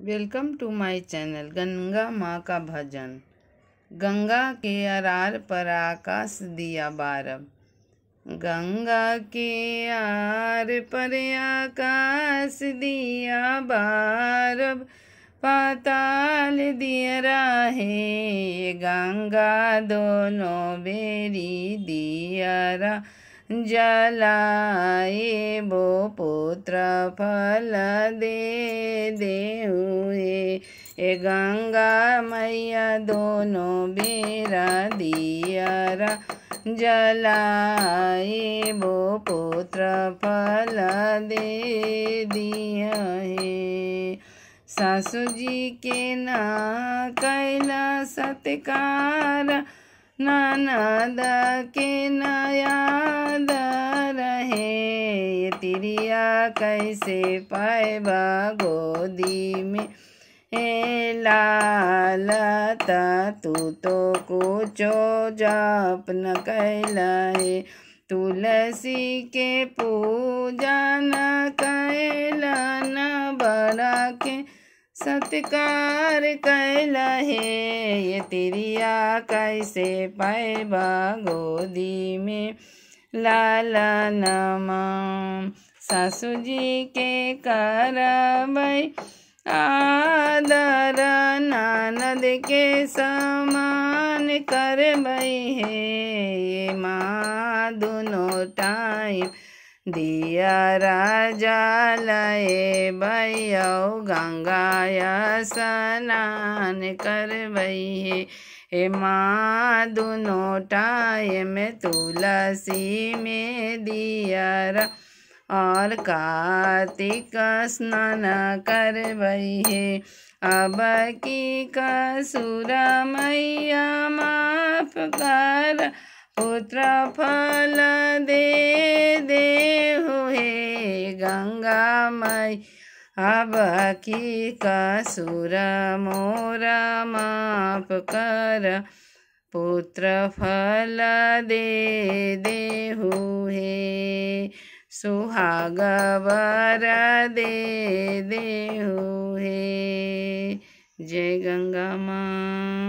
Welcome to my channel, Ganga माँ का भजन। गंगा के अरार पर आकाश दिया बारब। गंगा के आर पर आकाश दिया बारब। पाताल दिया राहे, गंगा दोनों बेरी दिया जलाए बो पुत्र फल दे दे हुए ए गंगा मैया दोनों बेरा दियरा जलाए बो पुत्र फल दे दिया है। सासू जी के ना कैला सत्कार ननद के नयाद कैसे पाएबा गोदी में? ए लालता, तू तो कुछो जाप न कैला है। तुलसी के पूजा न कैला, न बड़ा के सत्कार कैला है। ये तिरिया कैसे पाएबा गोदी में? लाला नमा। सासू जी के करबई आदर नानद के समान करबई है। माँ दोनों टाइम दिया राजा लय भैया गंगाया स्नान करबई है। हे माँ दोनों टाइम तुलसी में दिया और कार्तिक स्नान करबई है। अब की कसुर मैया माफ़ कर, पुत्र फल दे दे हुए गंगा मई। अब की कसुर मोरा माफ़ कर, पुत्र फल दे दे हुए सुहाग वर दे हे। जय गंगा माँ।